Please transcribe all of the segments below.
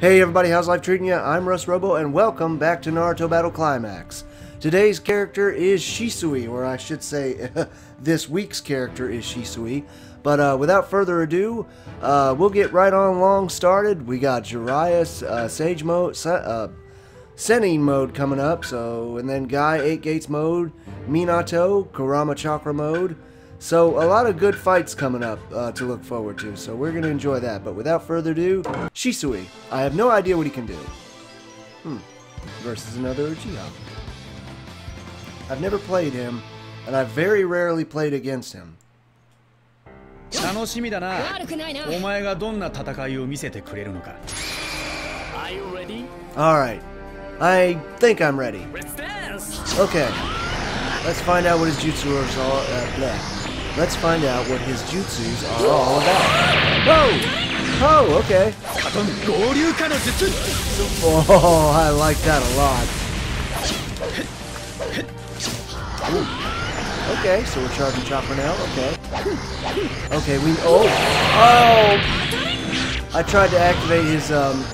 Hey everybody, how's life treating you? I'm Russ Robo, and welcome back to Naruto Battle Climax. Today's character is Shisui, or I should say, this week's character is Shisui. But uh, without further ado, uh, we'll get right on along started. We got Jiraiya, uh, Sage mode, uh, mode coming up, so and then Guy 8 Gates mode, Minato, Kurama Chakra mode. So a lot of good fights coming up uh, to look forward to, so we're going to enjoy that. But without further ado, Shisui. I have no idea what he can do. Hmm. Versus another Uchiha. I've never played him, and I've very rarely played against him. 楽しみだな悪くないなお前がどんな戦いを見せてくれるのか Are you ready? Alright. I think I'm ready. Let's dance! Okay. Let's find out what his jutsu is all uh, blah. Let's find out what his jutsus are all about. Whoa! Oh, okay. Oh, I like that a lot. Okay, so we're charging chakra now. Okay. Okay, we... Oh! Oh! I tried to activate his, um...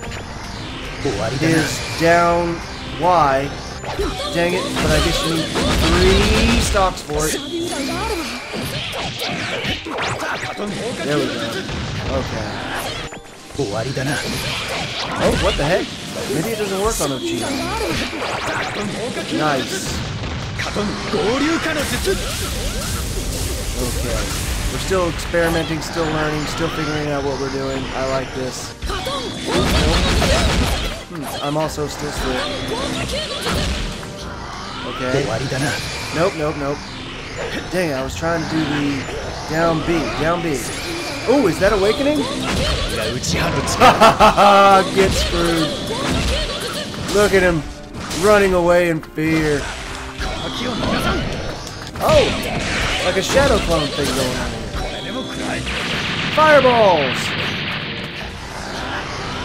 His down Y. Dang it, but I guess you need three stocks for it. There we go. Okay. Oh, what the heck? Maybe it doesn't work on Uchiha. Nice. Okay. We're still experimenting, still learning, still figuring out what we're doing. I like this. Hmm, I'm also still slick. Okay. Nope, nope, nope. Dang, I was trying to do the down B, down B. Oh, is that awakening? Get screwed. Look at him running away in fear. Oh, like a shadow clone thing going on here. Fireballs!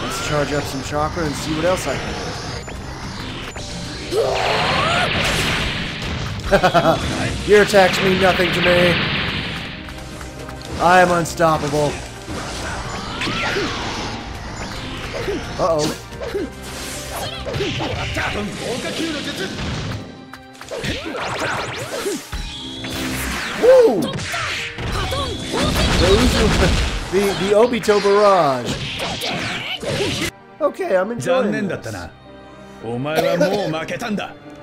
Let's charge up some chakra and see what else I can do. Your attacks mean nothing to me. I am unstoppable. Uh-oh. Woo! The, the Obito Barrage. Okay, I'm enjoying this.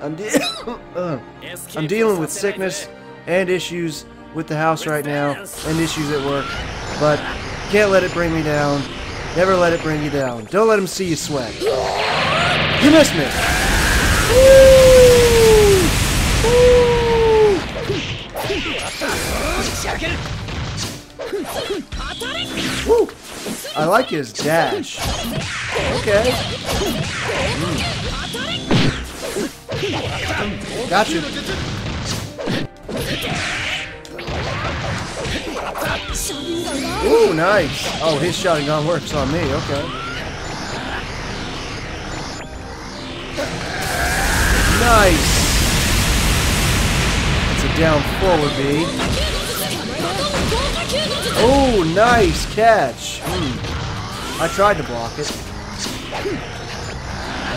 I'm, de uh, I'm dealing with sickness and issues with the house right now and issues at work, but can't let it bring me down. Never let it bring you down. Don't let him see you sweat. You missed me. Woo! I like his dash. Okay. Mm. Gotcha. Ooh, nice. Oh, his Sharingan works on me. Okay. Nice. It's a down forward B. Oh, nice catch. Hmm. I tried to block it.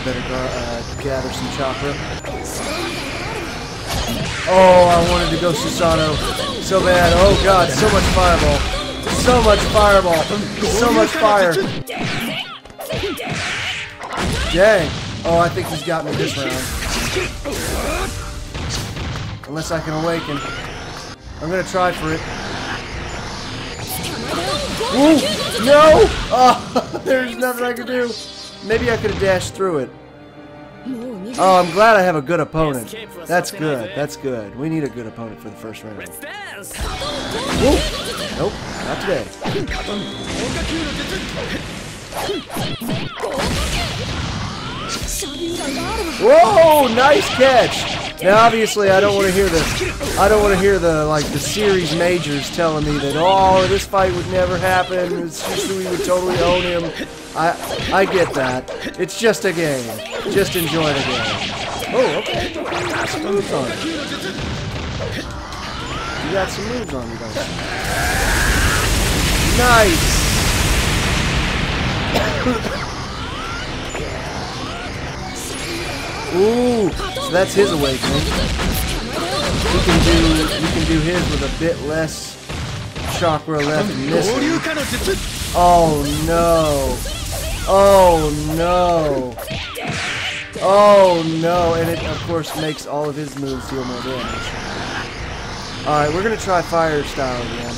I better go, uh, gather some chakra. Oh, I wanted to go Susano so bad. Oh god, so much fireball. So much fireball. So much fire. Dang. Oh, I think he's got me this round. Unless I can awaken. I'm gonna try for it. Ooh, no! Oh, there's nothing I can do. Maybe I could have dashed through it. Oh, I'm glad I have a good opponent. That's good. That's good. We need a good opponent for the first round. Let's! Ooh. Nope, not today. Whoa, nice catch. Now, obviously, I don't want to hear the, I don't want to hear the like the series majors telling me that oh, this fight would never happen. It's just we would totally own him. I, I get that. It's just a game. Just enjoy the game. Oh, okay. You got some moves on you. You got some moves on you, don't you? Nice. Ooh, so that's his awakening. You can do you can do his with a bit less chakra left missing. Oh no! Oh no! Oh no! And it of course makes all of his moves deal more damage. All right, we're gonna try fire style again.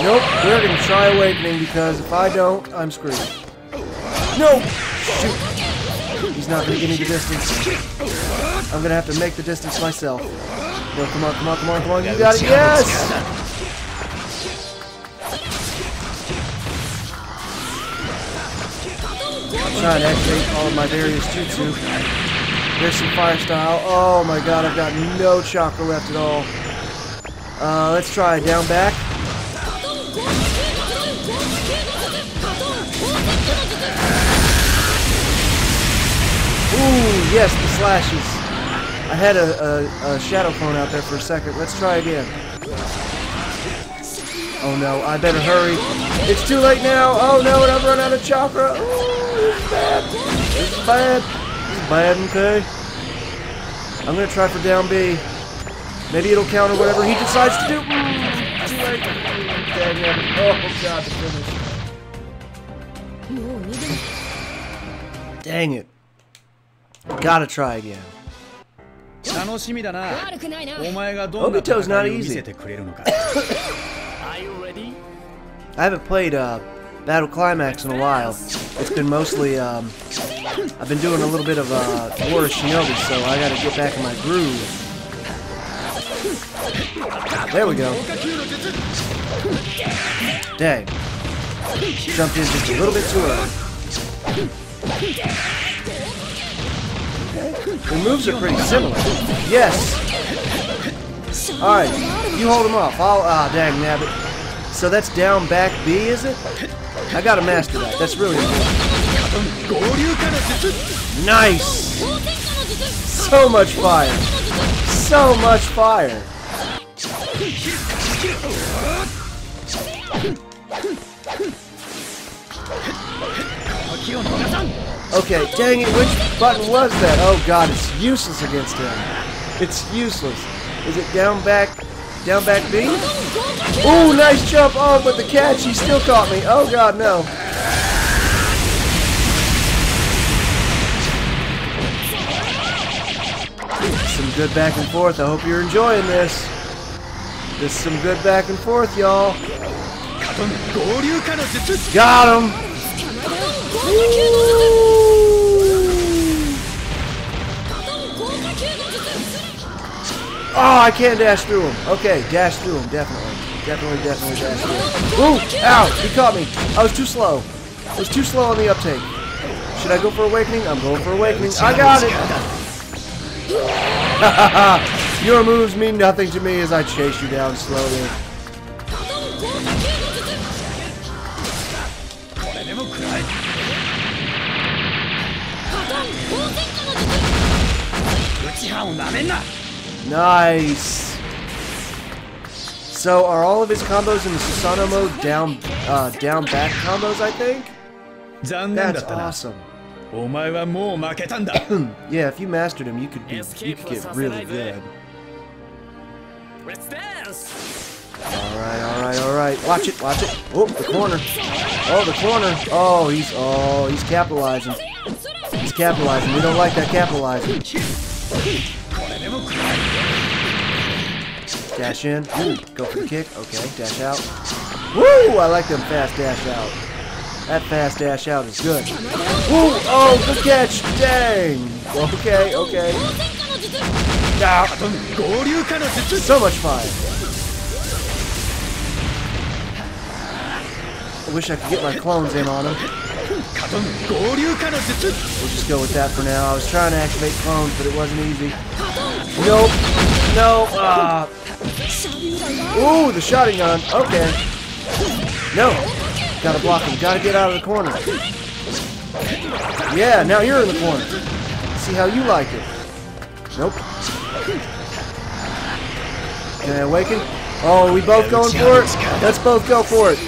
Nope, we're gonna try awakening because if I don't, I'm screwed. No! Shoot! He's not gonna give me the distance. I'm gonna have to make the distance myself. No, come on, come on, come on, come on. You got it. Yes! trying to activate all of my various jutsu. There's some fire style. Oh my god, I've got no chakra left at all. Uh, let's try down back. Ooh, yes, the slashes. I had a, a, a, shadow clone out there for a second. Let's try again. Oh no, I better hurry. It's too late now. Oh no, and I've run out of chakra. Ooh, this is bad. This is bad. This is bad, okay. I'm gonna try for down B. Maybe it'll counter whatever he decides to do. Mm, too late. Dang it. Oh god, the finish. Dang it. Gotta try again. Obito's not easy. I haven't played uh, Battle Climax in a while. It's been mostly, um, I've been doing a little bit of uh, War of Shinobi, so I gotta get back in my groove. There we go. Dang. Jumped in just a little bit too early. The moves are pretty similar. Yes! Alright, you hold him off. I'll... Ah, dang, nabbit. So that's down back B, is it? I gotta master that. That's really important. Nice! So much fire! So much fire! Okay, dang it, which button was that? Oh god, it's useless against him. It's useless. Is it down back, down back B? Ooh, nice jump! Oh, but the catch, he still caught me. Oh god, no. Some good back and forth. I hope you're enjoying this. This is some good back and forth, y'all. Got him! Oh, I can't dash through him. Okay, dash through him, definitely. Definitely, definitely dash through him. Ooh, ow, he caught me. I was too slow. I was too slow on the uptake. Should I go for awakening? I'm going for awakening. I got it. Your moves mean nothing to me as I chase you down slowly. Nice! So are all of his combos in the Susano mode down, uh, down back combos, I think? That's awesome. yeah, if you mastered him, you could be, you could get really good. Let's dance. All right, all right, all right. Watch it, watch it. Oh, the corner. Oh, the corner. Oh, he's oh, he's capitalizing. He's capitalizing. We don't like that capitalizing. Dash in. Ooh, go for the kick. Okay, dash out. Woo! I like them fast dash out. That fast dash out is good. Woo! Oh, the catch! Dang! Okay, okay. So much fun. I wish I could get my clones in on him. We'll just go with that for now. I was trying to activate clones, but it wasn't easy. Nope. No. Uh. Ooh, the Sharingan. Okay. No. Gotta block him. Gotta get out of the corner. Yeah, now you're in the corner. See how you like it. Nope. Can I awaken? Oh, we both going for it? Let's both go for it.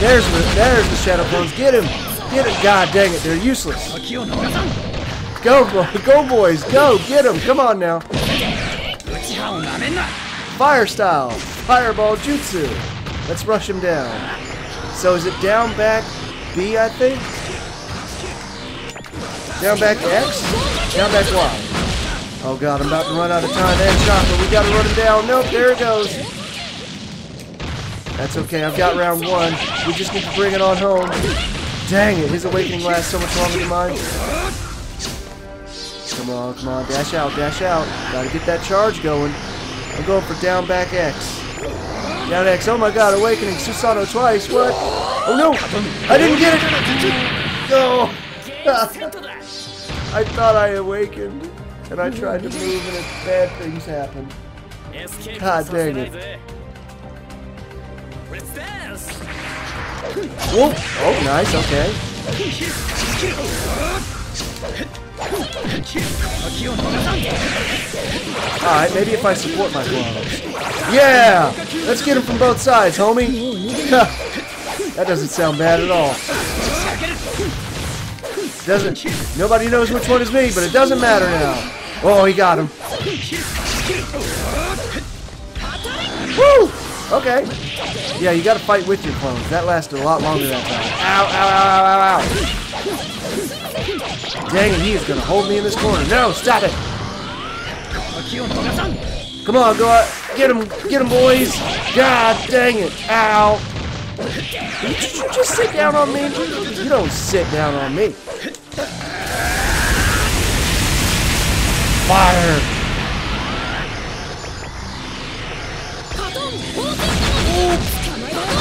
There's the, there's the Shadow Clones. Get him. Get it! God dang it, they're useless. Go, go, boys, go! Get them! Come on now. Fire style, fireball jutsu. Let's rush him down. So is it down back B, I think? Down back X? Down back Y. Oh god, I'm about to run out of time and chakra. We gotta run him down. Nope, there it goes. That's okay, I've got round one. We just need to bring it on home. Dang it, his awakening lasts so much longer than mine. Come on, come on, dash out, dash out. Gotta get that charge going. I'm going for down back X. Down X, oh my god, awakening Susanoo twice, what? Oh no, I didn't get it! No! I thought I awakened, and I tried to move and bad things happened. God dang it. Whoa! Oh, nice, okay. Alright, maybe if I support my blows. Yeah! Let's get him from both sides, homie! that doesn't sound bad at all. Doesn't. Nobody knows which one is me, but it doesn't matter now. Oh, he got him. Woo! Okay. Yeah, you gotta fight with your clones. That lasted a lot longer that time. Ow, ow, ow, ow, ow, Dang it, he is gonna hold me in this corner. No, stop it! Come on, go out. Get him, get him, boys! God dang it! Ow! Did you just sit down on me? You don't sit down on me. Fire!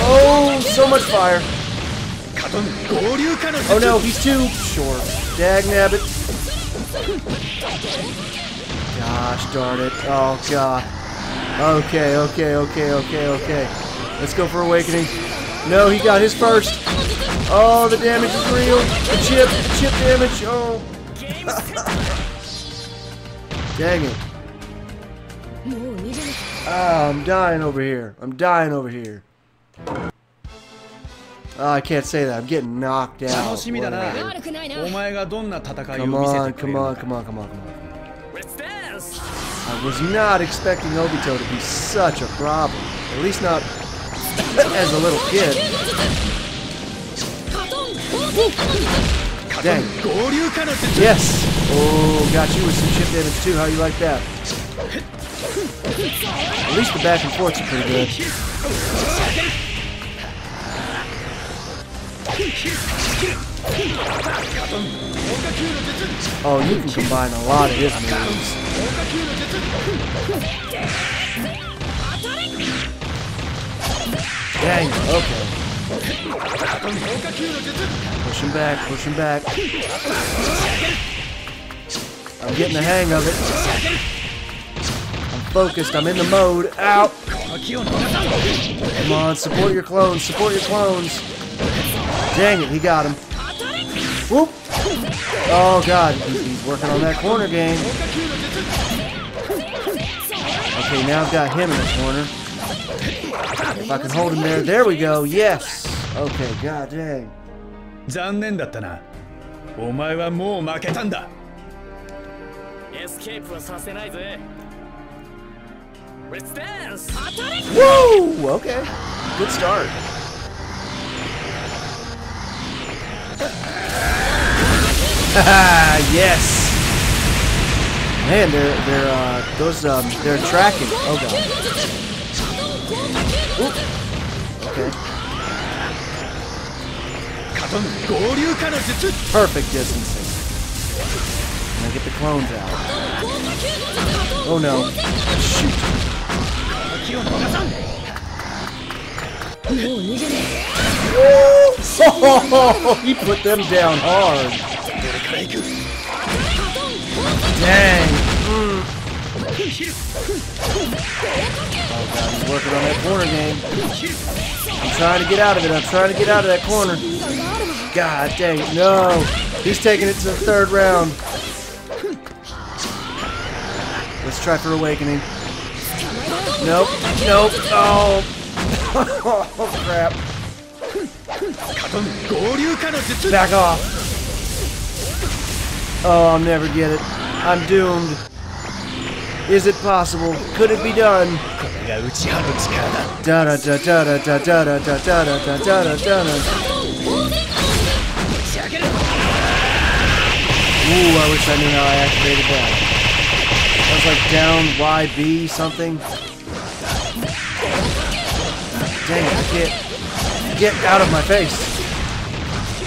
Oh, so much fire. Oh no, he's too short. Dagnabbit! Gosh darn it. Oh god. Okay, okay, okay, okay, okay. Let's go for awakening. No, he got his first. Oh, the damage is real. The chip, the chip damage. Oh. Dang it. Ah, I'm dying over here. I'm dying over here. Oh, I can't say that. I'm getting knocked out. Come on, come on, come on, come on, come on. I was not expecting Obito to be such a problem. At least not as a little kid. Dang. Yes! Oh, got you with some chip damage too. How you like that? At least the back and forths are pretty good. Oh, you can combine a lot of his moves. Dang. Okay. Push him back. Push him back. I'm getting the hang of it I'm focused. I'm in the mode. Out. 時を逃さん Come on, support your clones, support your clones. Dang it, he got him. Whoop! Oh god, he's, he's working on that corner game. Okay, now I've got him in the corner. If I can hold him there, there we go, yes! Okay, god dang. 残念だったなお前はもう負けたんだエスケープはさせないぜ Let's dance! Woo! Okay. Good start. yes. Man, they're they're uh, those um they're tracking. Oh god. Ooh. Okay. Perfect distancing. Can I get the clones out. Oh no. Shoot. 時を逃さんもう逃げない Oh, he put them down hard. から行く Dang. Mm. Oh god, he's working on that corner game. I'm trying to get out of it. I'm trying to get out of that corner. God dang it. No. He's taking it to the third round. Let's try for awakening. Nope. Nope. Oh. oh crap. Back off. Oh, I'll never get it. I'm doomed. Is it possible? Could it be done? Da da da da da da da da da. Ooh, I wish I knew how I activated that. That was like down YB something. Dang it, get, get out of my face.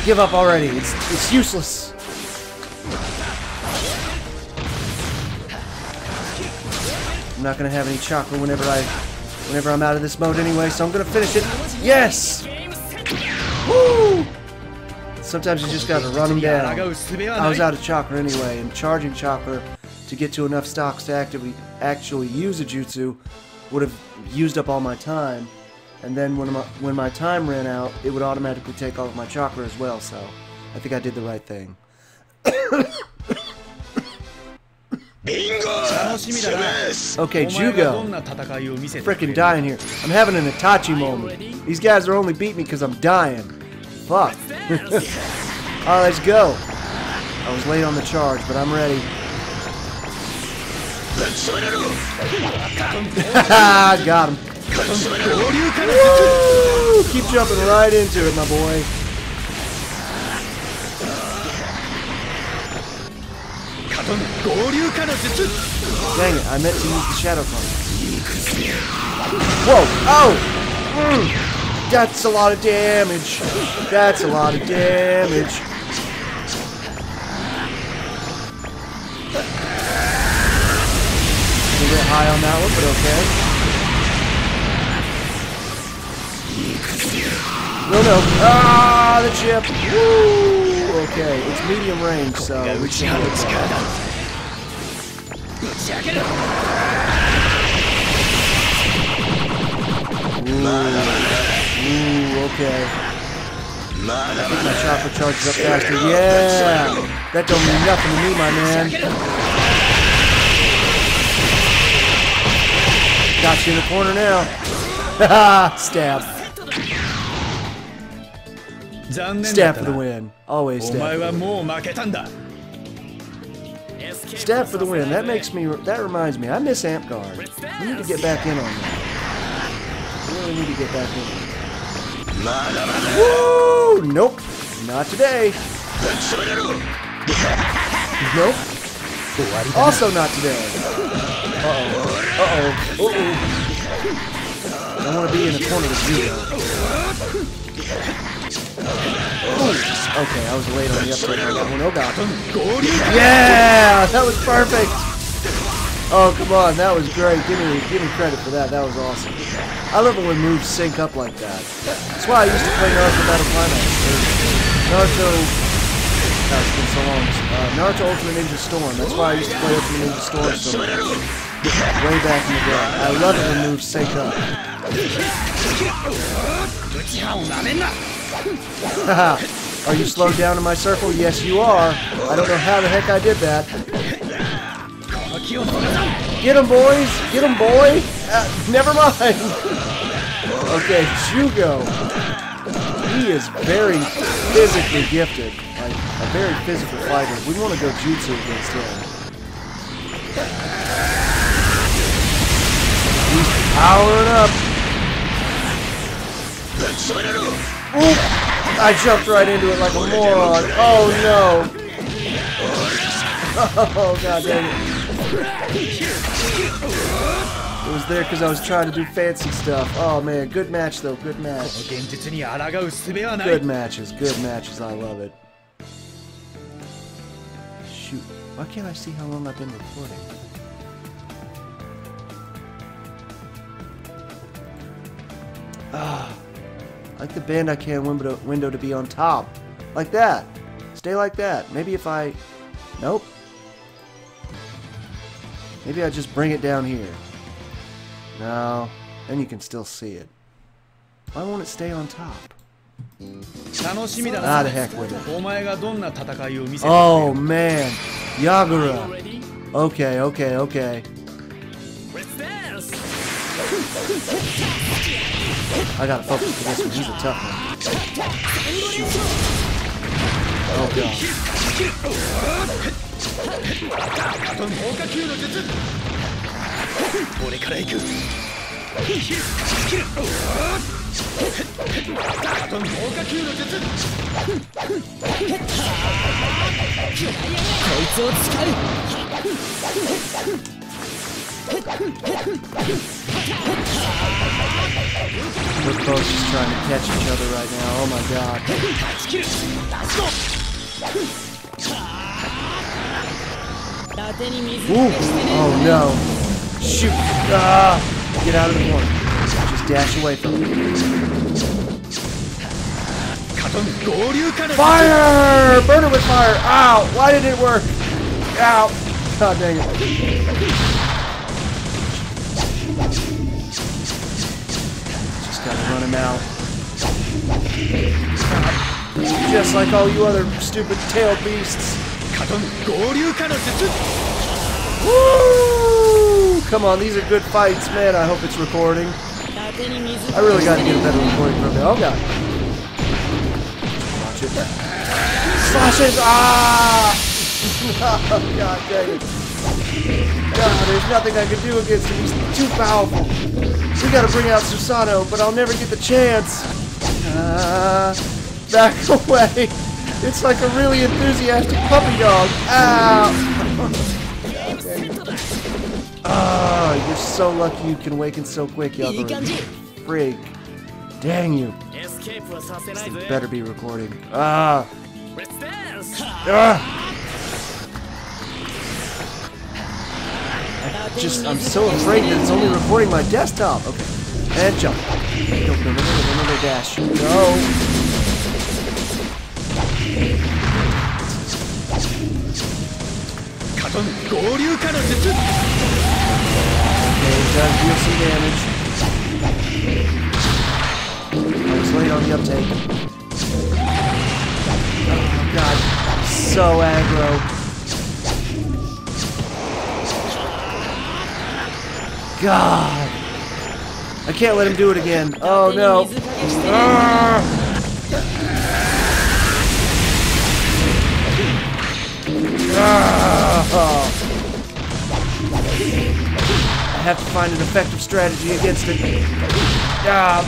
Give up already, it's, it's useless. I'm not gonna have any chakra whenever I, whenever I'm out of this mode anyway, so I'm gonna finish it. Yes! Woo! Sometimes you just gotta run them down. I was out of chakra anyway, and charging chakra to get to enough stocks to actively actually use a jutsu would have used up all my time and then when my, when my time ran out, it would automatically take all of my chakra as well, so I think I did the right thing. okay, Jugo. Freaking dying here. I'm having an Itachi moment. These guys are only beating me because I'm dying. Fuck. Alright, let's go. I was late on the charge, but I'm ready. Got him. Woo! Keep jumping right into it, my boy. Dang it, I meant to use the Shadow Punch. Whoa! Oh! Mm. That's a lot of damage. That's a lot of damage. A little bit high on that one, but okay. No, no. Ah, the chip. Woo! Okay, it's medium range, so we can't get that. Ooh. Ooh, okay. I think my chakra charges up faster. Yeah! That don't mean nothing to me, my man. Got you in the corner now. Haha! Stab. 残念だ Stab った for the な win. Always お前 stab. はもう負けたんだ Stab for the win. That makes me. That reminds me. I miss Amp Guard. We need to get back in on that. We really need to get back in. Woo! Nope. Not today. Nope. Also not today. Uh-oh. Uh-oh. Uh-oh. I want to be in a corner with you, though. Ooh. Okay, I was late on the upgrade. I got one. Oh god. Yeah, that was perfect. Oh come on, that was great. Give me give me credit for that. That was awesome. I love it when moves sync up like that. That's why I used to play Naruto Battle Climax. Naruto no, it's been so long. Uh, Naruto Ultimate Ninja Storm. That's why I used to play Ultimate Ninja Storm so much. Way back in the day. I love it when moves sync up. Haha. Are you slowed down in my circle? Yes, you are. I don't know how the heck I did that. Get him, boys! Get him, boy! Uh, never mind! okay, Jugo. He is very physically gifted. Like, a very physical fighter. We want to go Jutsu against him. He's powering up! Ooh. I jumped right into it like a moron. Oh no. Oh god dang it. It was there because I was trying to do fancy stuff. Oh man, good match though, good match. Good matches, good matches, I love it. Shoot, why can't I see how long I've been recording? Ah. Like the Bandicam window, window to be on top. Like that. Stay like that. Maybe if I... Nope. Maybe I just bring it down here. No. Then you can still see it. Why won't it stay on top? Ah, the heck with it. Oh, man. Yagura. Okay, okay, okay. I gotta focus for this one. He's a tough one. Oh god. We're both just trying to catch each other right now. Oh my god. Ooh. Oh no. Shoot. Ah. Get out of the water. Just dash away from me. Fire! Burn it with fire! Ow! Why did it work? Ow! God dang it. Just gotta run him out. Just like all you other stupid tail beasts. Woo! Come on, these are good fights, man. I hope it's recording. I really gotta get a better recording from it. Oh god. Watch it. Slashes! Ah! oh god dang it. God, there's nothing I can do against him. He's too powerful. We gotta bring out Susano, but I'll never get the chance. Uh, back away. It's like a really enthusiastic puppy dog. Ow! Ah, oh, you're so lucky you can waken so quick, Yagura. Freak. Dang you. This better be recording. Ah! Ah! just, I'm so afraid that it's only recording my desktop. Okay. And jump. No, no, no, no, no, no, dash. No! Okay, done. Deal some damage. Nice late on the uptake. Oh god, so aggro. God. I can't let him do it again. Oh no. Ah. I have to find an effective strategy against it. Ah.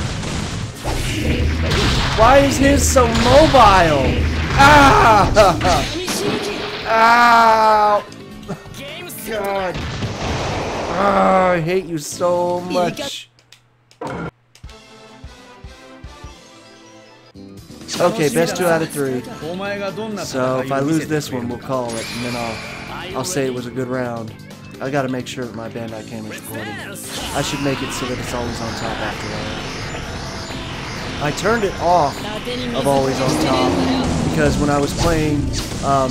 Why is his so mobile? Ah! Ow! God. Ah, I hate you so much. Okay, best two out of three. So if I lose this one, we'll call it, and then I'll I'll say it was a good round. I gotta make sure that my Bandicam is recorded. I should make it so that it's always on top after that. I turned it off of always on top because when I was playing, um,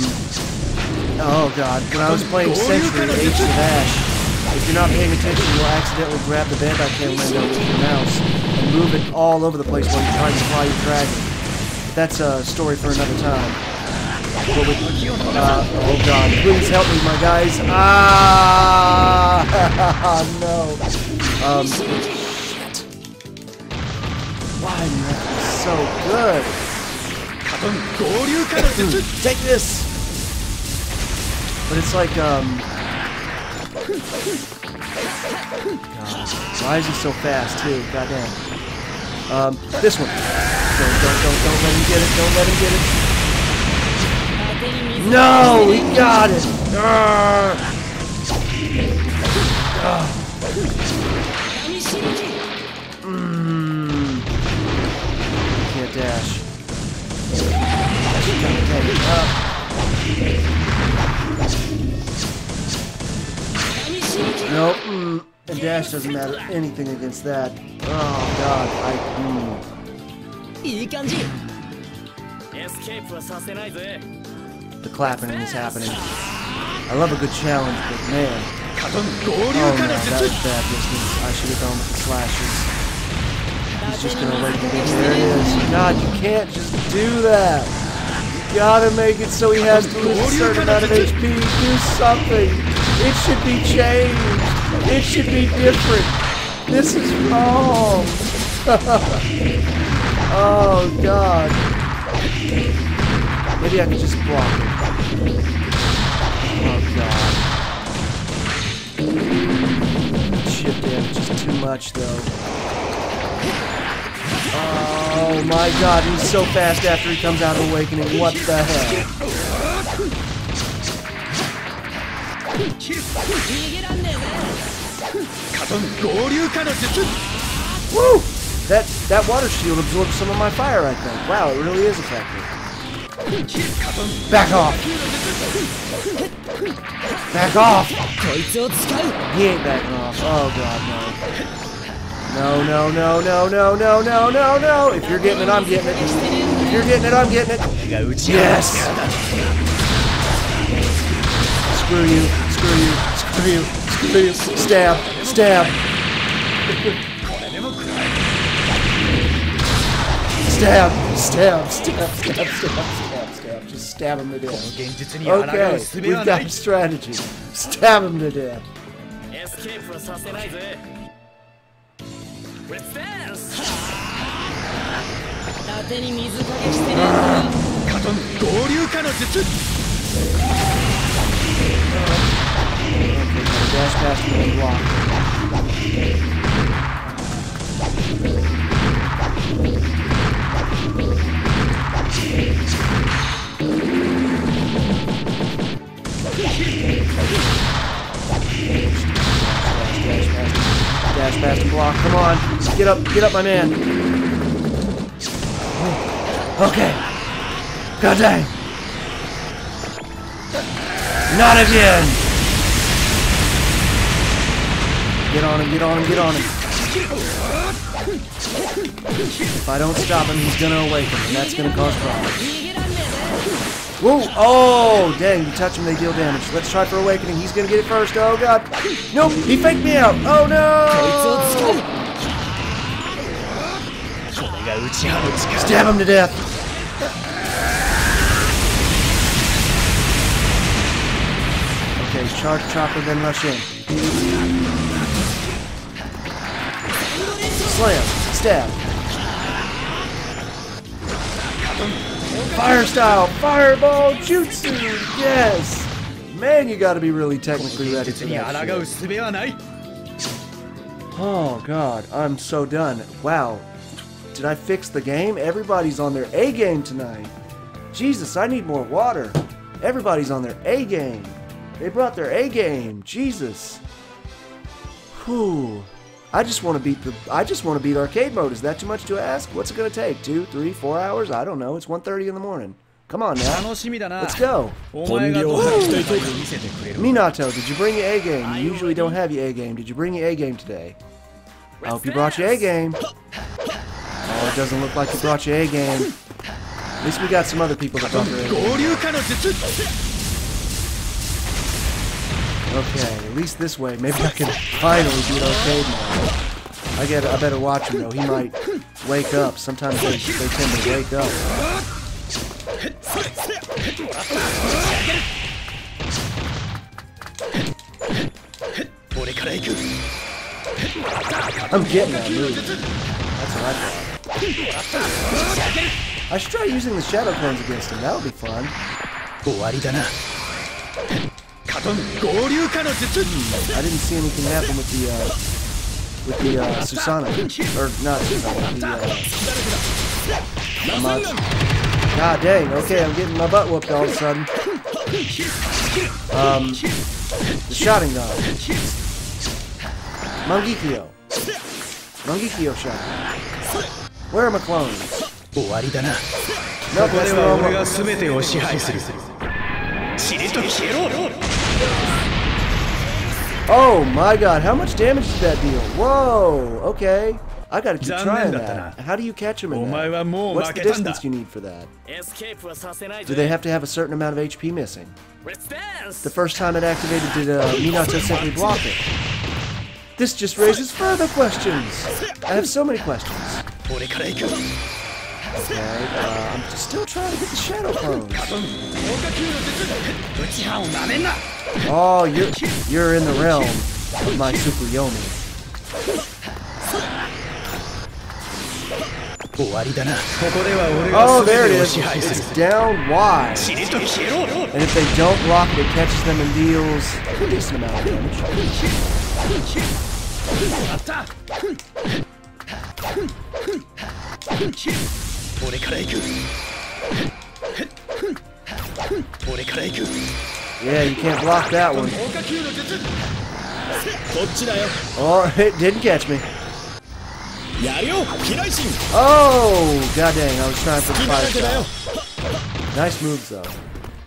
oh god, when I was playing Century Age of Ash. If you're not paying attention, you'll accidentally grab the bandai camera with your mouse and move it all over the place while you're trying to fly your dragon. That's a story for another time. But with, uh, oh god, please help me, my guys. Ah, no. Um, why am I so good? Take this! But it's like, um, God, why is he so fast too? Goddamn. Um, this one. Don't, don't, don't, don't let him get it. Don't let him get it. No, he got it. Arrgh. Can't dash. Uh. Nope. Mm. And dash doesn't matter anything against that. Oh god, I Escape. The clapping is happening. I love a good challenge, but man. Oh no, that was bad business. I should have gone with the slashes. He's just gonna wait and There it is. God, you can't just do that. You gotta make it so he has to lose a certain amount of HP. Do something. It should be changed. It should be different. This is wrong. Oh, God. Maybe I can just block it. Oh, God. Chip damage is too much, though. Oh, my God. He's so fast after he comes out of Awakening. What the hell? Woo! That, that water shield absorbs some of my fire, I think. Wow, it really is effective. Back off! Back off! He ain't backing off. Oh god, no. No, no, no, no, no, no, no, no, no. If you're getting it, I'm getting it. If you're getting it, I'm getting it. Yes! Screw you. Screw you. Screw you. Screw you. Stab. Stab. Stab. Stab. Stab. Stab. Stab. Stab. Stab. Just stab him to death. Okay, we've got a strategy. Stab him to death. Let's ah. dance! Dash past him and block. Dash past him, block. Come on. Get up, get up, my man. Okay. God dang. Not again. Get on him, get on him, get on him. If I don't stop him, he's gonna awaken, and that's gonna cause problems. Whoa! Oh, dang, you touch him, they deal damage. Let's try for awakening. He's gonna get it first. Oh, God. Nope, he faked me out. Oh, no! Stab him to death. Okay, charge chakra, then rush in. Slam. Stab. Fire style. Fireball jutsu. Yes. Man, you gotta be really technically ready for that Oh, God. I'm so done. Wow. Did I fix the game? Everybody's on their A game tonight. Jesus, I need more water. Everybody's on their A game. They brought their A game. Jesus. Whew. I just want to beat the. I just want to beat arcade mode. Is that too much to ask? What's it gonna take? Two, three, four hours? I don't know. It's 1.30 in the morning. Come on now. Let's go. Minato, did you bring your A game? You usually don't have your A game. Did you bring your A game today? I hope you brought your A game. Oh, it doesn't look like you brought your A game. At least we got some other people to bump in. Okay, at least this way, maybe I can finally beat Arcade Man. I get, I better watch him though. He might wake up. Sometimes they, they tend to wake up. I'm getting that move. That's what I thought. I should try using the Shadow Clones against him. That would be fun. I didn't see anything happen with the uh, with the uh, Susana or not Susana. The, uh, God dang. Okay, I'm getting my butt whooped all of a sudden. Um, the shotting dog. Mangekyo. Mangekyo shot. Where are my clones? 終わりだな。ここでは俺が全てを支配する。しれっと消えろ。Oh my god, how much damage did that deal? Whoa, okay. I gotta keep trying that. How do you catch him in that? What's the distance you need for that? Do they have to have a certain amount of HP missing? The first time it activated, did uh, Minato simply block it? This just raises further questions! I have so many questions. 俺から行く Okay, uh, I'm still trying to get the Shadow Clones. うちはをなめんな Oh, you're you're in the realm of my Super Yomi. 終わりだなここでは俺が Oh, there 全 it てを is. 支配す It's る down wide. しれっと消えろ And if they don't block it, it catches them and deals a decent amount of damage. 俺から行く俺から行く Yeah, you can't block that one. 効果球の術こっちだよ Oh, it didn't catch me. やるよ飛来神 Oh, god dang, I was trying for the 隙だ fire らけだよ shot. Nice moves, though.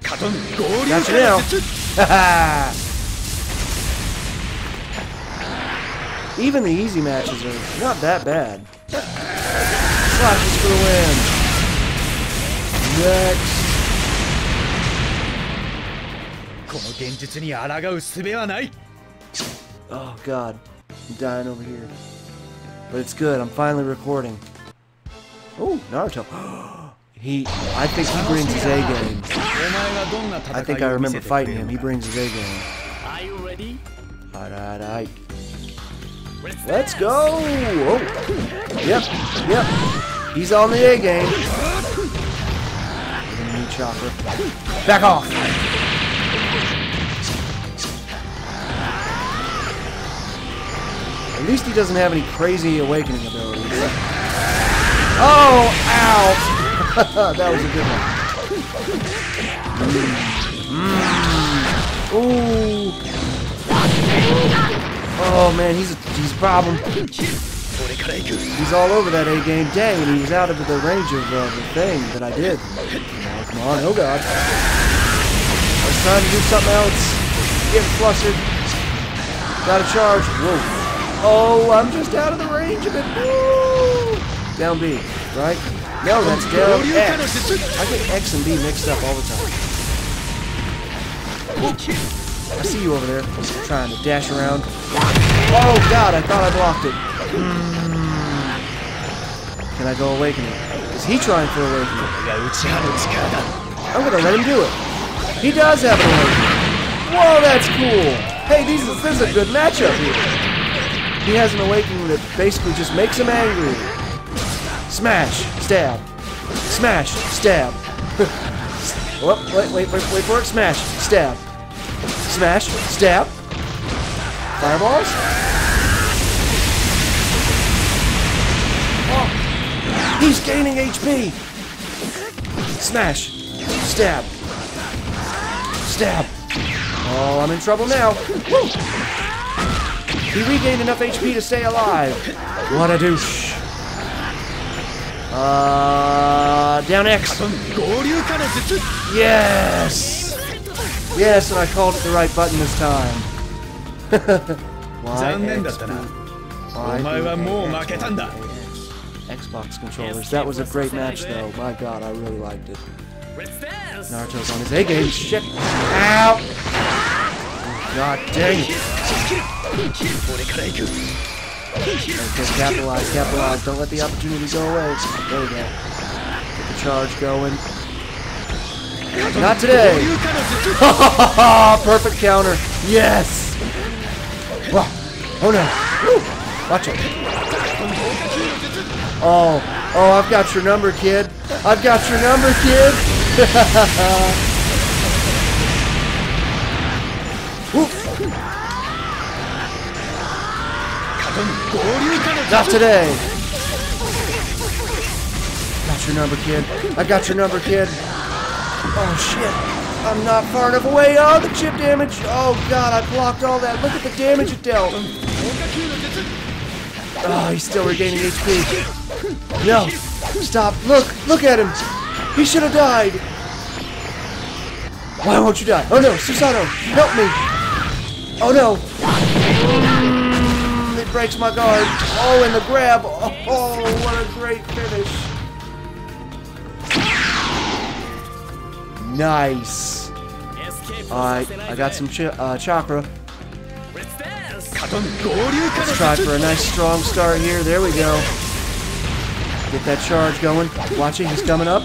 カトン合流 Got か you ら now. 術 Even the easy matches are not that bad. Slashes for the win. Next. この現実に抗う術はない Oh god, I'm dying over here. But it's good. I'm finally recording. Oh, Naruto. he, I think he brings his A game. お前がどんな I 戦 think い I を見 remember せてく fighting れ him. る He のか brings his A game. Are you ready? Alright, alright. Let's go! Oh. Yep, yep. He's on the A game. Me chakra. Back off! At least he doesn't have any crazy awakening abilities. Oh, ow! that was a good one. Mm. Ooh. Oh man, he's a, he's a problem. He's all over that A game dang, and he's out of the range of uh, the thing that I did. Oh, come on, oh god. I was trying to do something else. Get flustered. Got a charge. Whoa. Oh, I'm just out of the range of it. Woo! Down B, right? No, that's down X. I get X and B mixed up all the time. I see you over there. Just trying to dash around. Oh god, I thought I blocked it. Mm. Can I go awakening? Is he trying for awakening? I'm gonna let him do it. He does have an awakening. Whoa, that's cool. Hey, these is, this is a good matchup here. He has an awakening that basically just makes him angry. Smash, stab, smash, stab. oh, wait, wait, wait, wait for it. Smash, stab, Smash. Stab. Fireballs. Oh. He's gaining HP. Smash. Stab. Stab. Oh, I'm in trouble now. Woo. He regained enough HP to stay alive. What a douche. Uh, down X. Yes! Yes, and I called it the right button this time. Xbox controllers. That was a great match, though. My God, I really liked it. Naruto's on his A game. Shit. Ow! God dang it. Just capitalize, capitalize. Don't let the opportunity go away. There we go. Get the charge going. Not today. Perfect counter. Yes. Oh no. Watch it. Oh. Oh, I've got your number, kid. I've got your number, kid. Not today. Got your number, kid. I got your number, kid. Oh, shit. I'm not far enough away. Oh, the chip damage. Oh, God, I blocked all that. Look at the damage it dealt. Oh, he's still regaining HP. No. Stop. Look. Look at him. He should have died. Why won't you die? Oh, no. Susano, help me. Oh, no. It breaks my guard. Oh, and the grab. Oh, what a great finish. Nice. Alright, I got some ch uh, chakra. Let's try for a nice strong start here. There we go. Get that charge going. Watch it, he's coming up.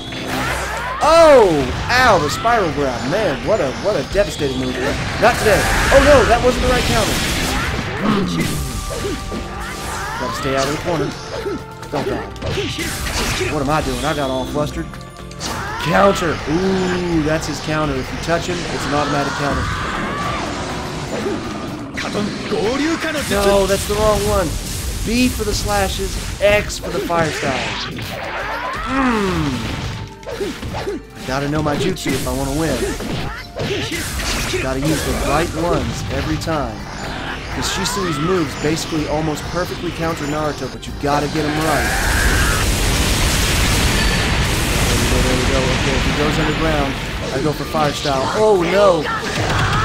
Oh! Ow, the spiral grab. Man, what a what a devastating move. There. Not today. Oh no, that wasn't the right counter. Gotta stay out of the corner. Don't die. What am I doing? I got all flustered. Counter. Ooh, that's his counter. If you touch him, it's an automatic counter. No, that's the wrong one. B for the slashes, X for the fire styles. Hmm. I gotta know my jutsu if I want to win. Gotta use the right ones every time. Because Shisui's moves basically almost perfectly counter Naruto, but you gotta get them right. go. Okay, if he goes underground, I go for fire style. Oh, no!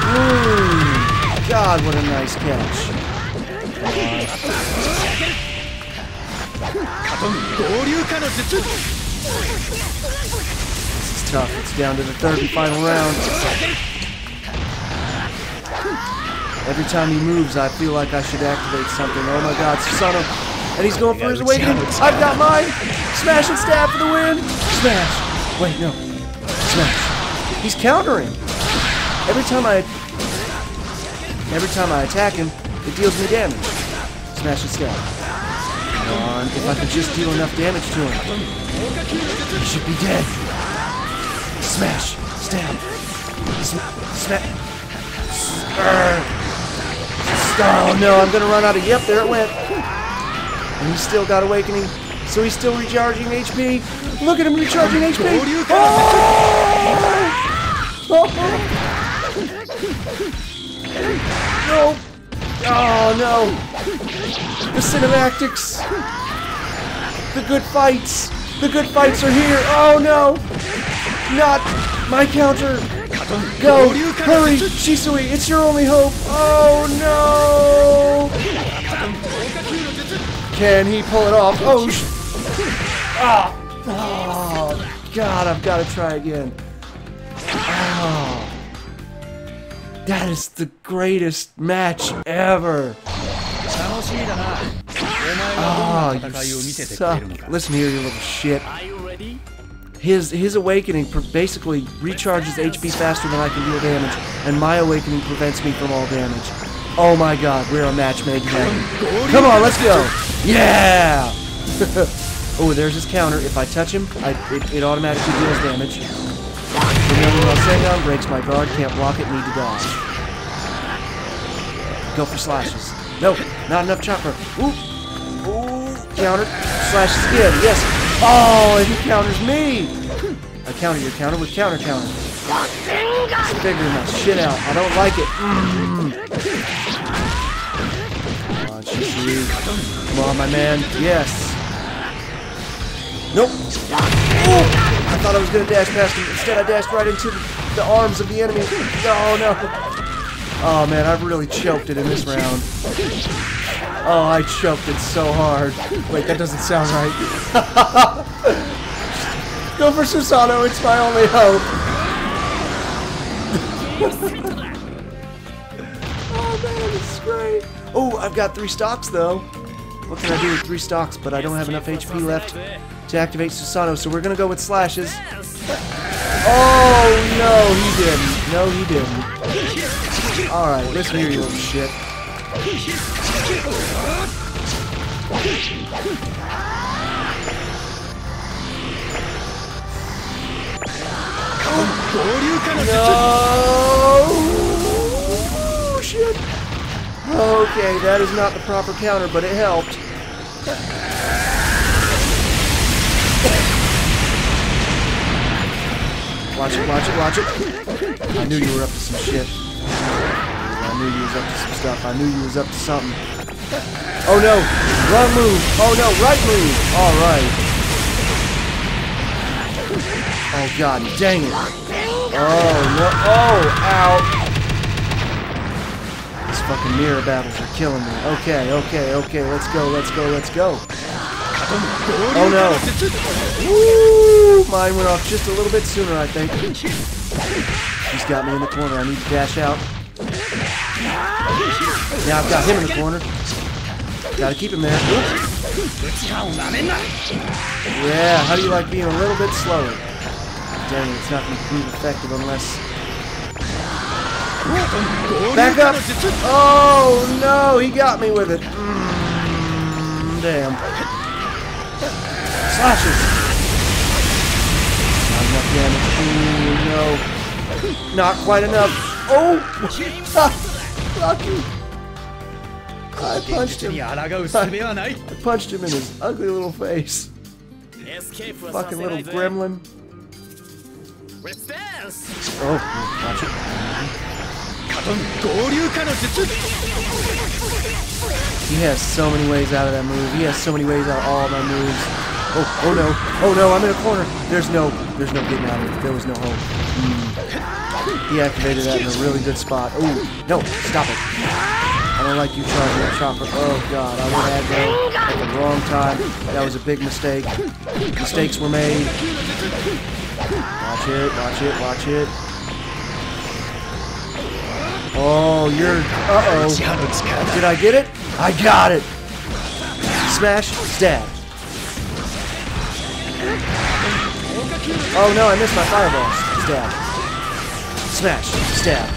Ooh, God, what a nice catch. This is tough. It's down to the third and final round. Every time he moves, I feel like I should activate something. Oh my god, son of... And he's going for his awakening. I've got mine! Smash and stab for the win! Smash! Wait, no. Smash. He's countering. Every time I every time I attack him, it deals me damage. Smash and stab. Come on, if I could just deal enough damage to him. He should be dead. Smash. Stab. Sm- smash. Oh no, I'm gonna run out of. Yep, there it went. And he's still got awakening, so he's still recharging HP. Look at him recharging HP. Oh! No! Oh no! The cinematics! The good fights! The good fights are here! Oh no! Not my counter! Go! Hurry! Shisui, it's your only hope! Oh no! Can he pull it off? Oh, Oh, oh God, I've got to try again. Oh, that is the greatest match ever. Oh, you suck. Listen here, you little shit. His, his awakening basically recharges HP faster than I can deal damage, and my awakening prevents me from all damage. Oh my god, we're a match made in heaven. Come on, let's go! Yeah! oh, there's his counter. If I touch him, I, it, it automatically deals damage. Remember Rasengan breaks my guard, can't block it, need to dodge. Go for slashes. No, not enough chakra. Ooh! Ooh! Counter. Slashes skin. yes! Oh, and he counters me! I counter your counter with counter counter. Figuring my shit out. I don't like it. Mm. Come on. Come on, my man. Yes. Nope. I thought I was gonna dash past him. Instead, I dashed right into the, arms of the enemy. Oh no. Oh man, I've really choked it in this round. Oh, I choked it so hard. Wait, that doesn't sound right. Go for Susano, it's my only hope. oh man, is great. Oh, I've got three stocks though. What can I do with three stocks? But I don't have enough HP left to activate Susano, so we're gonna go with slashes. Oh no, he didn't. No, he didn't. Alright, listen here, you little shit. No! Shit. Okay, that is not the proper counter, but it helped. Watch it, watch it, watch it. I knew you were up to some shit. I knew you was up to some stuff. I knew you was up to something. Oh no! Wrong move! Oh no, right move! Alright. Oh god, dang it. Oh no. Oh, ow. These fucking mirror battles are killing me. Okay, okay, okay. Let's go, let's go, let's go. Oh no. Woo! Mine went off just a little bit sooner, I think. He's got me in the corner. I need to dash out. Now I've got him in the corner. Gotta keep him there. Yeah, how do you like being a little bit slower? Dang it's not gonna prove effective unless... Back up! Oh no, he got me with it. Mm, damn. Slashes! Not enough damage. Ooh, no. Not quite enough. Oh! Lucky! I punched him. I, I punched him in his ugly little face. Fucking little gremlin. Oh, watch it. He has so many ways out of that move. He has so many ways out of all my moves. Oh, oh no. Oh no, I'm in a corner. There's no, there's no getting out of it. There was no hope. Mm. He activated that in a really good spot. Oh, no, stop it. I don't like you trying that chakra. Oh god, I went at at the wrong time. That was a big mistake. Mistakes were made. Watch it, watch it, watch it. Oh, you're... Uh-oh. Did I get it? I got it! Smash, stab. Oh no, I missed my fireball. Stab. Smash, stab.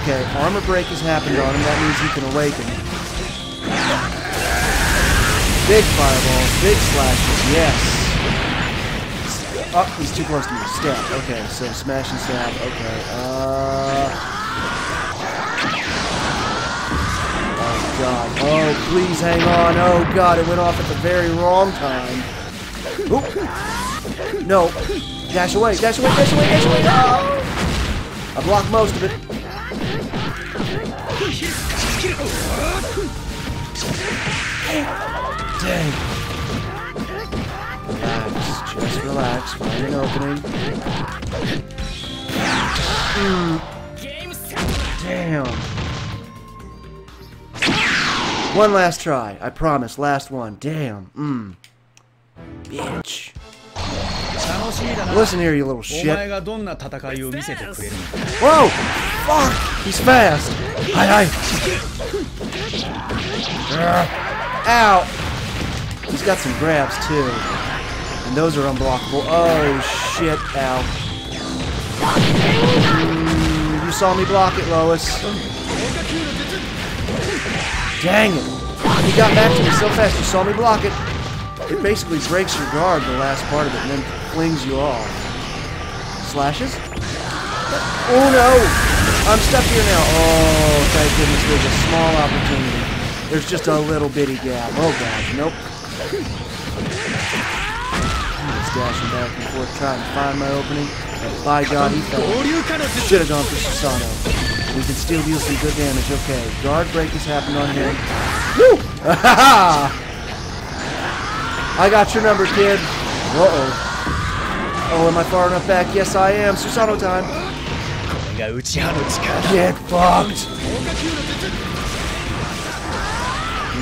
Okay, armor break has happened on him. That means he can awaken. Big fireballs, big slashes, yes. Oh, he's too close to me. Stab. Okay, so smash and stab. Okay, uh... Oh god. Oh, please hang on. Oh god, it went off at the very wrong time. Oop. No. Dash away, dash away, dash away, dash away. I blocked most of it. Dang. Relax, just relax. Find an opening. Damn. One last try. I promise. Last one. Damn. Mmm. Bitch. Listen here, you little shit. Whoa! Fuck! He's fast! Hi, hi. Ah. Ow! He's got some grabs, too. And those are unblockable. Oh, shit. Ow. You saw me block it, Lois. Dang it! He got back to me so fast, you saw me block it. It basically breaks your guard the last part of it and then flings you off. Slashes? Oh no! I'm stuck here now. Oh, thank goodness there's a small opportunity. There's just a little bitty gap. Oh god, nope. I'm dashing back and forth trying to find my opening. But by god, he fell. Should have gone for Susano. We can still deal some good damage. Okay, guard break has happened on him. Woo! I got your number, kid. Uh-oh. Oh, am I far enough back? Yes, I am. Susano time. Get fucked.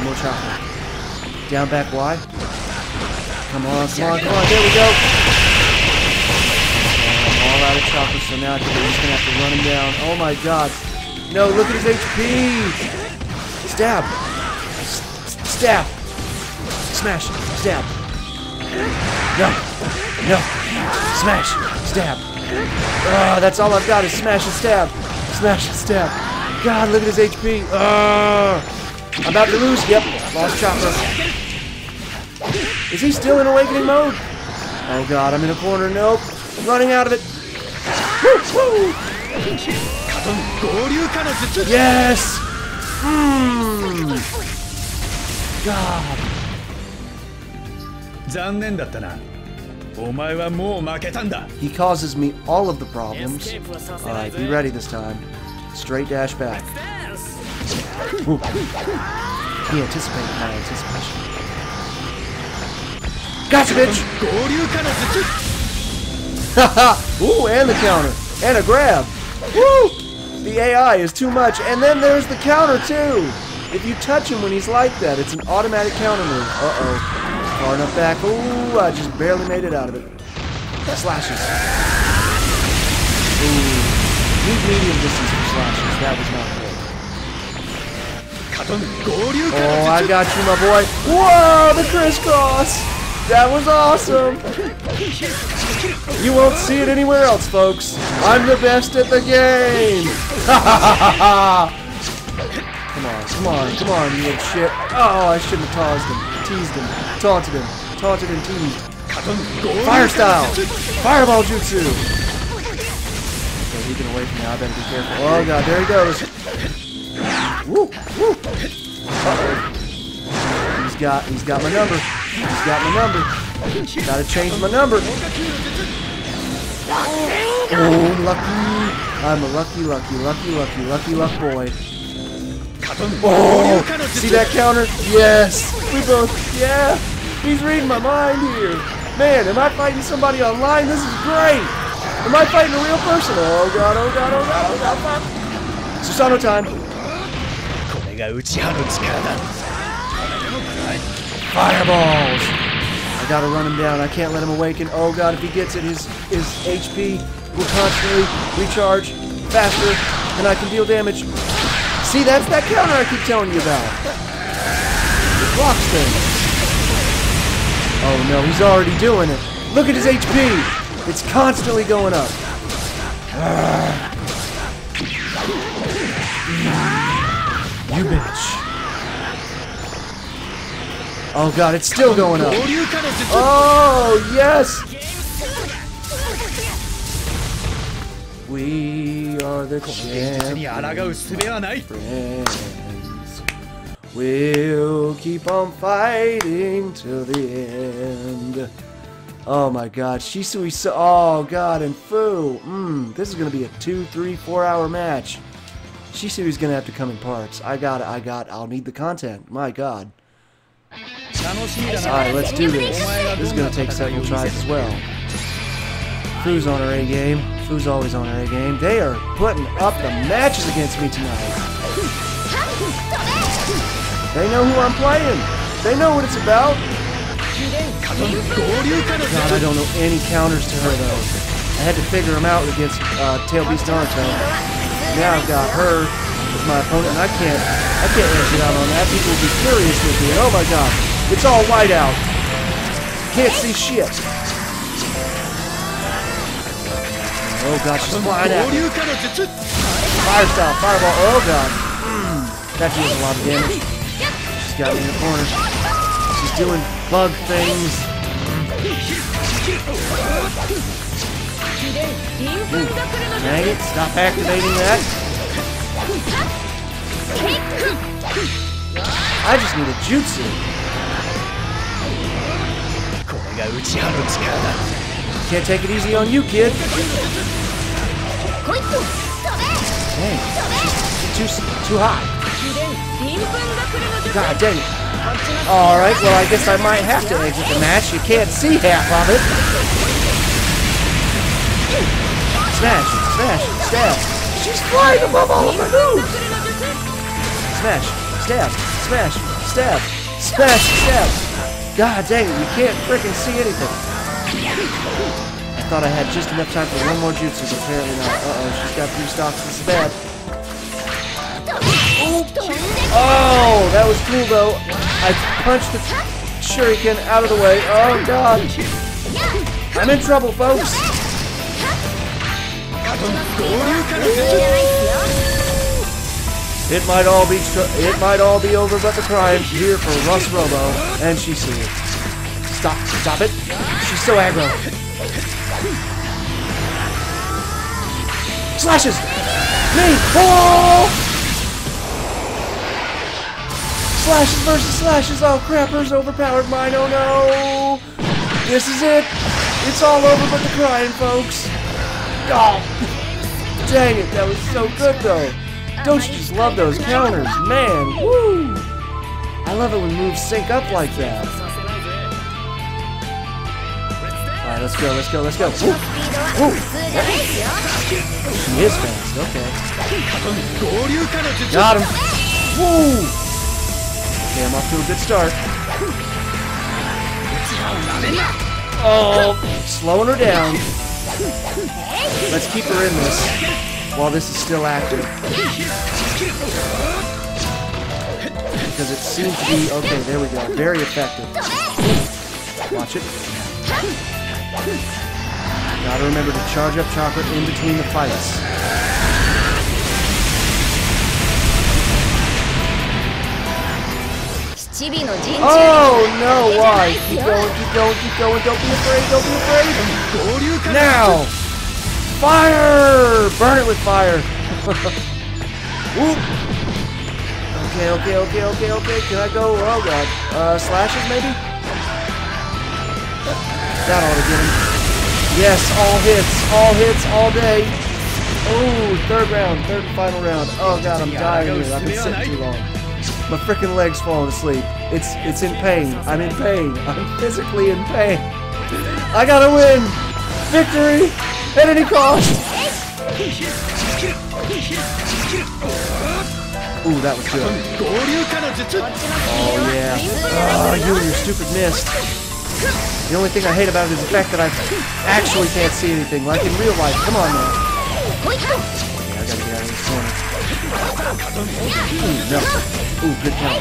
More chakra. Down back Y. Come on, come on, come on. There we go. I'm all out of chakra, so now I'm just going to have to run him down. Oh, my God. No, look at his HP. Stab. S stab. Smash. Stab. No. No. Smash. Stab. Oh, that's all I've got is smash and stab. Smash and stab. God, look at his HP. Oh. Ah. I'm about to lose. Yep. Lost Chakra. Is he still in awakening mode? Oh god, I'm in a corner. Nope. I'm running out of it. Woo! Yes! Hmm. God. 残念だったなお前はもう負けたんだ He causes me all of the エス problems. ケープはさせない Alright, ぜ be ready this time. Straight dash back. ダンス Ooh. He anticipated my anticipation. Gotcha, bitch! 合流化の術 Haha! Ooh, and the counter. And a grab. Woo! The AI is too much. And then there's the counter, too. If you touch him when he's like that, it's an automatic counter move. Uh-oh. Far enough back. Ooh, I just barely made it out of it. That slashes. Ooh. Need medium distance for slashes. That was not good. Oh, I got you, my boy. Whoa, the crisscross. That was awesome. You won't see it anywhere else, folks. I'm the best at the game. come on, come on, come on, you little shit. Oh, I shouldn't have tossed him teased him, taunted him, taunted and teased. Fire style! Fireball jutsu! Okay, he get away from me. I better be careful. Oh god, there he goes. Woo! Woo! Uh-oh. He's got he's got my number. He's got my number. Gotta change my number. Oh, lucky. I'm a lucky, lucky, lucky, lucky, lucky luck boy. Oh! See that counter? Yes! We both, yeah! He's reading my mind here! Man, am I fighting somebody online? This is great! Am I fighting a real person? Oh god, oh god, oh god, oh god, oh god! Oh, Susano time! Fireballs! I gotta run him down. I can't let him awaken. Oh god, if he gets it, his, his HP will constantly recharge faster, and I can deal damage. See, that's that counter I keep telling you about. It blocks things. Oh no, he's already doing it. Look at his HP. It's constantly going up. You bitch. Oh god, it's still going up. Oh, yes! We are the 術に抗う術はない champions. We'll keep on fighting till the end. Oh my god, Shisui so oh god and Fu. Mmm, this is gonna be a two, three, four hour match. Shisui's gonna have to come in parts. I got it, I got I'll need the content. My god. 楽しみだな Alright, let's do this. This is gonna take several tries as well. Fu's on her A game. who's always on her game. They are putting up the matches against me tonight. They know who I'm playing. They know what it's about. God, I don't know any counters to her, though. I had to figure them out against uh, Tail Beast Naruto. Now I've got her as my opponent, and I can't, I can't answer out on that. People will be furious with me. And oh my god, it's all white out. Can't see shit. Oh god, she's flying at me. Fire style, fireball. Oh god. That deals a lot of damage. She's got me in the corner. She's doing bug things. Ooh. Dang it, stop activating that. I just need a jutsu. Can't take it easy on you, kid. Dang, too, too hot. God dang it. Alright, well I guess I might have to exit the match. You can't see half of it. Smash, smash, stab. She's flying above all of my moves! Smash, stab, smash, stab, smash, stab. God dang it, you can't freaking see anything. I thought I had just enough time for one more jutsu, but apparently not. Uh-oh, she's got three stocks. This is bad. Oh, that was cool though. I punched the shuriken out of the way. Oh god. I'm in trouble, folks. It might all be it might all be over but the crime here for Russ Robo and Shisui. Stop, stop it. She's so aggro. Slashes! Me! Oh! Slashes versus slashes. Oh crap, her's overpowered mine. Oh no! This is it. It's all over but the crying, folks. Oh! Dang it, that was so good though. Don't you just love those counters, man? Woo! I love it when moves sync up like that. let's go, let's go, let's go. Woo! Woo! She is fast, okay. Got him! Woo! Okay, I'm off to a good start. Oh, slowing her down. Let's keep her in this while this is still active. Because it seems to be... Okay, there we go. Very effective. Watch it. Gotta remember to charge up chocolate in between the fights. Oh no, why? Keep going, keep going, keep going, don't be afraid, don't be afraid! Now! Fire! Burn it with fire! okay, okay, okay, okay, okay, can I go? Oh god. Uh, slashes maybe? that ought to get him. Yes, all hits, all hits, all day. Oh, third round, third and final round. Oh god, I'm dying here. I've been sitting too long. My freaking leg's falling asleep. It's it's in pain. I'm in pain. I'm physically in pain. I gotta win! Victory! At any cost! Ooh, that was good. Oh yeah. Oh, you and your stupid mist. The only thing I hate about it is the fact that I actually can't see anything, like in real life. Come on, man. Okay, I gotta get out of this corner. Ooh, no. Ooh, good count.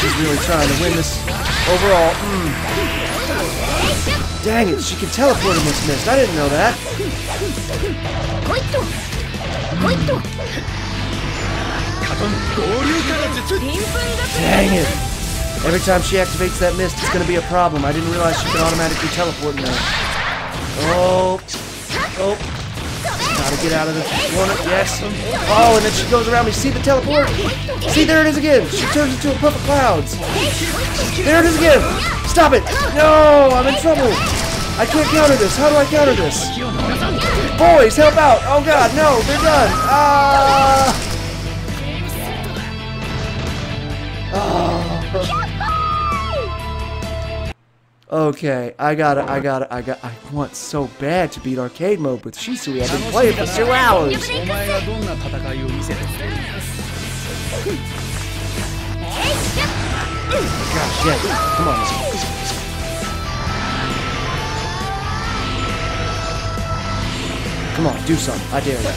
She's really trying to win this overall. Mm. Dang it, she can teleport in this mist. I didn't know that. Dang it. Every time she activates that mist, it's gonna be a problem. I didn't realize she could automatically teleport there. Oh. Oh. Gotta get out of the corner. Yes. Oh, and then she goes around me. See the teleport? See, there it is again. She turns into a puff of clouds. There it is again. Stop it. No, I'm in trouble. I can't counter this. How do I counter this? Boys, help out. Oh, God, no. They're done. Ah. Okay, I got it, I got it, I got I want so bad to beat arcade mode with Shisui. I've been playing for two hours. Gosh, yeah, come on. Come on, do something. I dare you.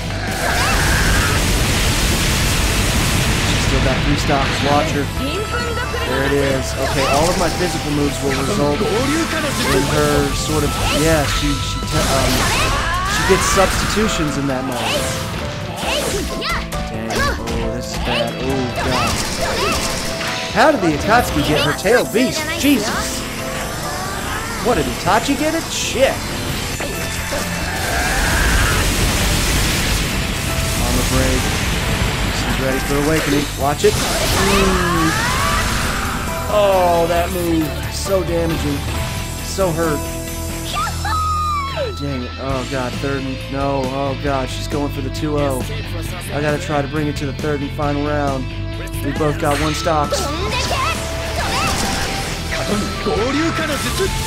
She's still got three stocks. Watch her. There it is. Okay, all of my physical moves will result in her sort of... Yeah, she she, um, she gets substitutions in that match. Dang. oh, this is bad. Oh, God. How did the Akatsuki get her tail beast? Jesus! What, did Itachi get it? Shit! On the break. She's ready for awakening. Watch it. Mm. Oh, that move. So damaging. So hurt. Dang it. Oh, God. Third and... No. Oh, God. She's going for the 2-0. I gotta try to bring it to the third and final round. We both got one stocks.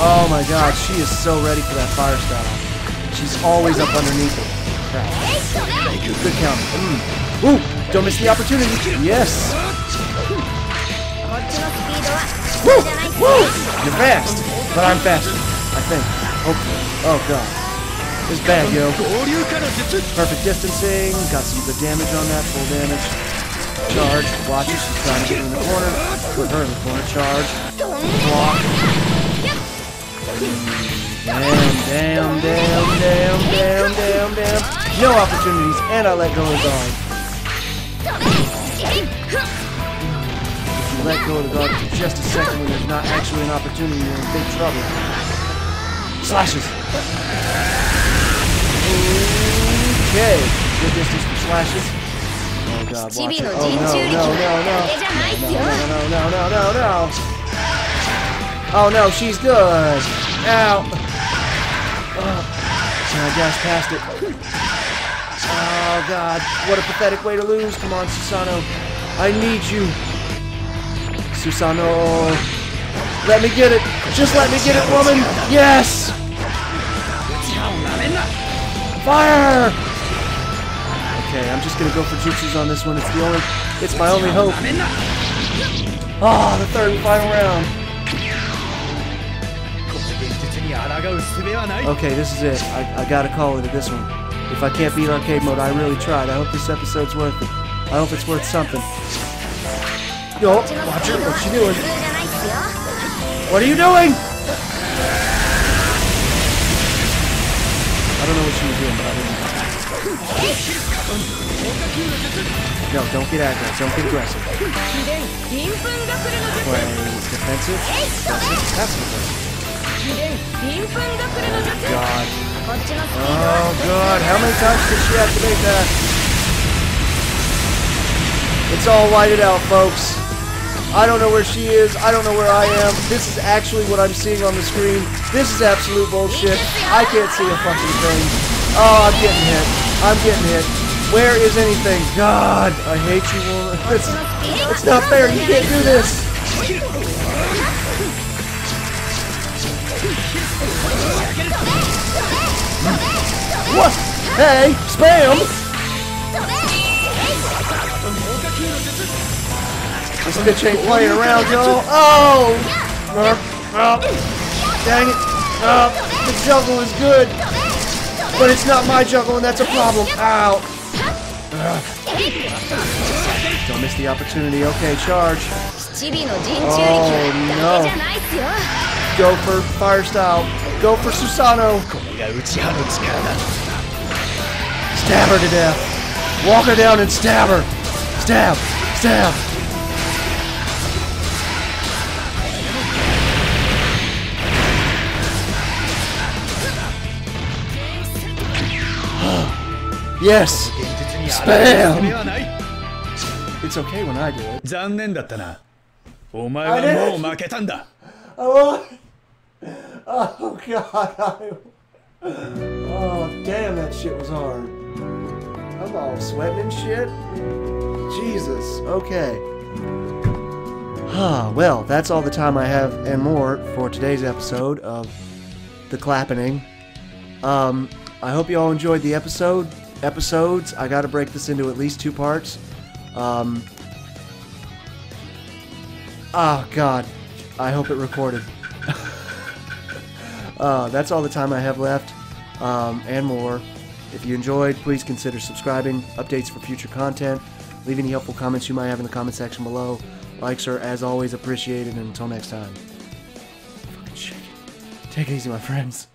Oh, my God. She is so ready for that fire style. She's always up underneath it. Crap. Good count. Mm. Ooh! Don't miss the opportunity. Yes! Woo! Woo! You're fast! But I'm faster, I think. Hopefully. Oh god. This bad, yo. Perfect distancing, got some good damage on that, full damage. Charge, watch it, she's trying to get in the corner. Put her in the corner, charge. Block. Damn, damn, damn, damn, damn, damn, damn. No opportunities, and I let go of guard let go of the guard for just a second when there's not actually an opportunity, you're in big trouble. Slashes! Okay, good distance for slashes. Oh god, watch it. Oh no, no, no, no. No, no, no, no, no, no. Oh no, she's good. Ow. Oh. I dashed past it. Oh god, what a pathetic way to lose. Come on, Susano. I need you. Susano. Let me get it. Just let me get it, woman. Yes. Fire. Okay, I'm just gonna go for jutsus on this one. It's the only, it's my only hope. Ah, oh, the third and final round. Okay, this is it. I, I gotta call it at this one. If I can't beat arcade mode, I really tried. I hope this episode's worth it. I hope it's worth something. No, watch it. What's she doing? What are you doing? I don't know what she was doing, but I didn't. No, don't get aggressive. Don't get aggressive. Play defensive. Oh, God. Oh, God. How many times did she have to make that? It's all lighted out, folks. I don't know where she is. I don't know where I am. This is actually what I'm seeing on the screen. This is absolute bullshit. I can't see a fucking thing. Oh, I'm getting hit. I'm getting hit. Where is anything? God, I hate you, woman. This, it's not fair. You can't do this. What? Hey, spam! This bitch ain't playing around, y'all. Oh! Dang it. The juggle is good. But it's not my juggle, and that's a problem. Ow. Don't miss the opportunity. Okay, charge. Oh, no. Go for fire style. Go for Susano. Stab her to death. Walk her down and stab her. Stab. Stab. yes. 現実に Spam それはない It's okay when I do it. 残念だったなお前はもう負けたんだ Oh, oh God. I, oh, damn, that shit was hard. I'm all sweating and shit. Jesus. Okay. Ah, well, that's all the time I have and more for today's episode of The Clappening. Um, I hope you all enjoyed the episode. Episodes. I got to break this into at least two parts. Um, oh God, I hope it recorded. uh, that's all the time I have left, um, and more. If you enjoyed, please consider subscribing. Updates for future content. Leave any helpful comments you might have in the comment section below. Likes are, as always, appreciated. And until next time. Take it easy, my friends.